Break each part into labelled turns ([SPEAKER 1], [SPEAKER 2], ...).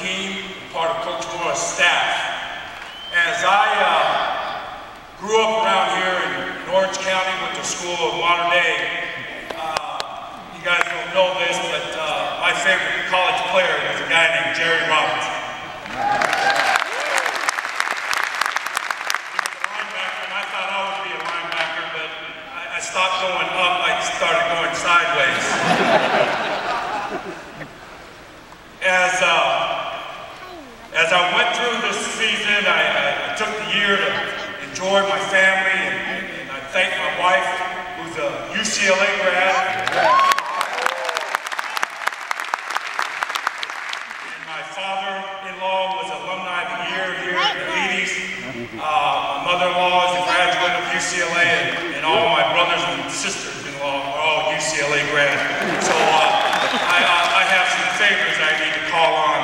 [SPEAKER 1] team, part of Coach Mora's staff. As I uh, grew up around here in Orange County, went to school in Mater Dei, uh, you guys don't know this, but uh, my favorite college player was a guy named Jerry Robinson. He was a linebacker, and I thought I would be a linebacker, but I stopped going up, I started going sideways. as, uh, as I went through this season, I, I, took the year to enjoy my family, and, and I thank my wife, who's a UCLA grad. And my father-in-law was alumni of the year here in the 80s. Uh, my mother-in-law is a graduate of UCLA, and, and all my brothers and sisters-in-law are all UCLA grads. So uh, I, uh, I, have some favors I need to call on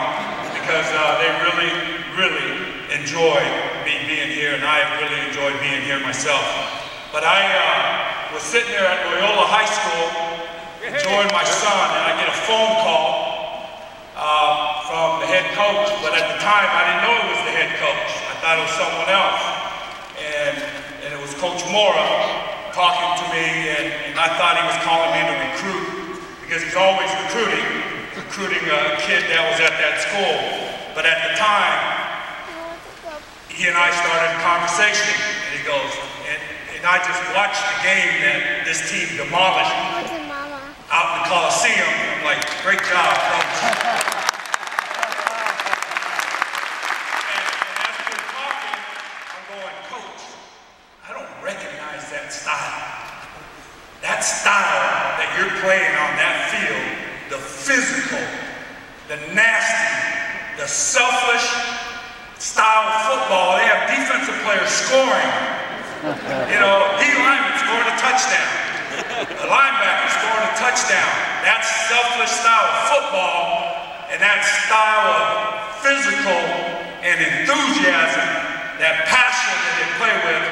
[SPEAKER 1] because uh, they really, really enjoy me being here, and I really enjoyed being here myself. But I uh, was sitting there at Loyola High School enjoying my son, and I get a phone call uh, from the head coach, but at the time I didn't know it was the head coach. I thought it was someone else. And, and it was Coach Mora talking to me, and, and I thought he was calling me to recruit, because he's always recruiting, recruiting a kid that was at that school. But at the time, he and I started a conversation, and he goes, and, and I just watched the game that this team demolished out in the Coliseum. I'm like, great job, coach. And, as we're talking, I'm going, coach, I don't recognize that style. That style that you're playing on that field, the physical, the nasty, the selfish style of football, they have defensive players scoring. You know, D lineman scoring a touchdown. The linebacker scoring a touchdown. That selfless style of football and that style of physical and enthusiasm, that passion that they play with.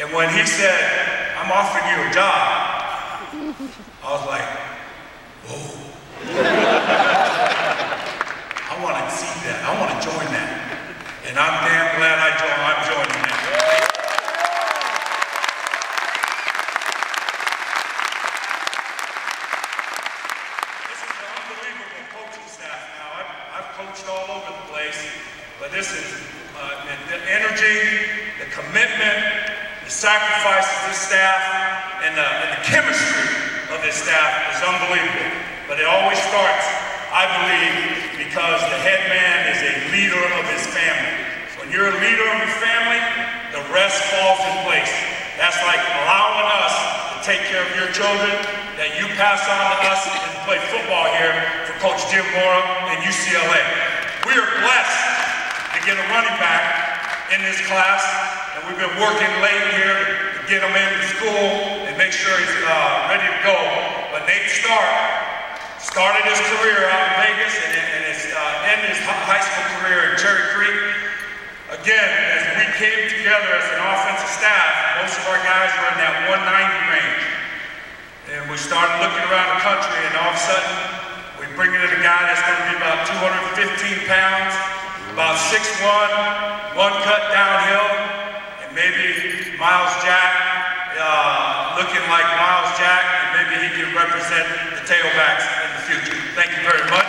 [SPEAKER 1] And when he said, I'm offering you a job, I was like, whoa. I want to see that. I want to join that. And I'm damn glad I joined. I'm joining that. This is an unbelievable coaching staff now. I've, I've coached all over the place, but this is uh, the energy, the commitment, the sacrifice of this staff, and the, and the chemistry of this staff is unbelievable. But it always starts, I believe, because the head man is a leader of his family. When you're a leader of your family, the rest falls in place. That's like take care of your children that you pass on to us and play football here for Coach Jim Mora and UCLA. We are blessed to get a running back in this class, and we've been working late here to get him into school and make sure he's uh, ready to go. But Nate Stark started his career out in Vegas and, and his, uh, ended his high school career in Cherry Creek. Again, came together as an offensive staff, most of our guys were in that 190 range. And we started looking around the country and all of a sudden, we bring in a guy that's going to be about 215 pounds, about 6'1", one cut downhill, and maybe Myles Jack uh, looking like Myles Jack, and maybe he can represent the tailbacks in the future. Thank you very much.